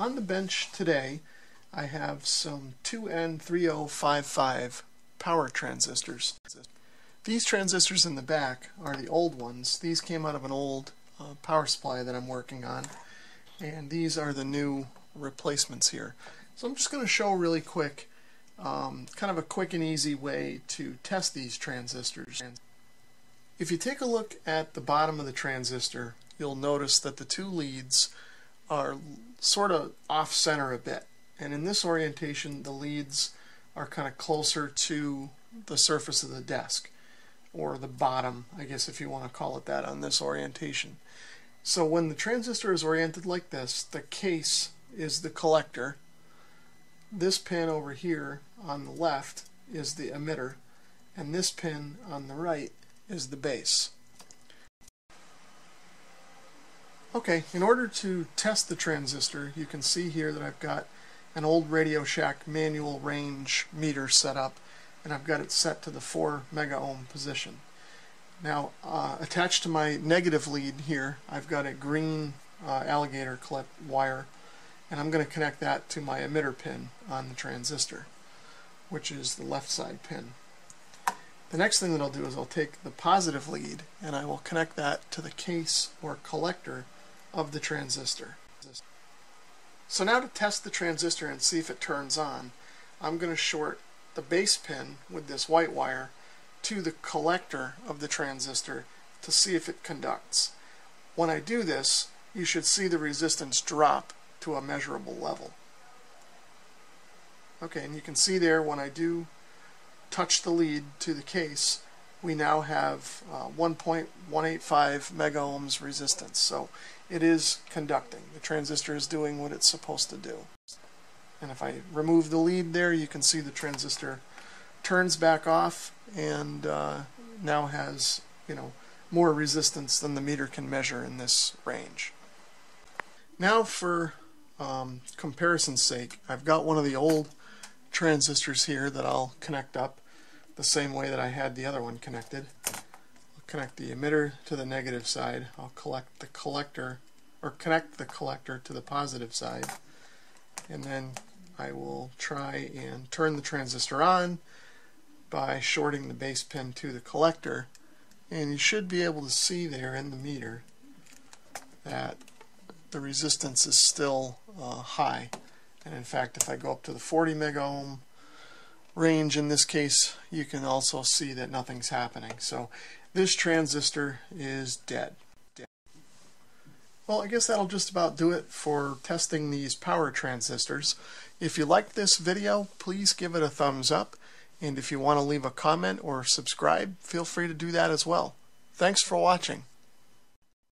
on the bench today I have some 2N3055 power transistors. These transistors in the back are the old ones. These came out of an old uh, power supply that I'm working on and these are the new replacements here. So I'm just going to show really quick um, kind of a quick and easy way to test these transistors. If you take a look at the bottom of the transistor you'll notice that the two leads are sort of off center a bit and in this orientation the leads are kind of closer to the surface of the desk or the bottom I guess if you want to call it that on this orientation. So when the transistor is oriented like this the case is the collector this pin over here on the left is the emitter and this pin on the right is the base. Okay, in order to test the transistor, you can see here that I've got an old Radio Shack manual range meter set up, and I've got it set to the 4 mega ohm position. Now, uh, attached to my negative lead here, I've got a green uh, alligator clip wire, and I'm going to connect that to my emitter pin on the transistor, which is the left side pin. The next thing that I'll do is I'll take the positive lead and I will connect that to the case or collector of the transistor. So now to test the transistor and see if it turns on, I'm going to short the base pin with this white wire to the collector of the transistor to see if it conducts. When I do this, you should see the resistance drop to a measurable level. Okay, and you can see there when I do touch the lead to the case, we now have uh, 1.185 mega ohms resistance. So it is conducting. The transistor is doing what it's supposed to do. And if I remove the lead there, you can see the transistor turns back off and uh, now has, you know, more resistance than the meter can measure in this range. Now for um, comparison's sake, I've got one of the old transistors here that I'll connect up the same way that I had the other one connected. I'll connect the emitter to the negative side. I'll collect the collector or connect the collector to the positive side and then I will try and turn the transistor on by shorting the base pin to the collector and you should be able to see there in the meter that the resistance is still uh, high and in fact if I go up to the 40 mega ohm range in this case you can also see that nothing's happening so this transistor is dead. dead. Well I guess that'll just about do it for testing these power transistors. If you liked this video please give it a thumbs up and if you want to leave a comment or subscribe feel free to do that as well. Thanks for watching.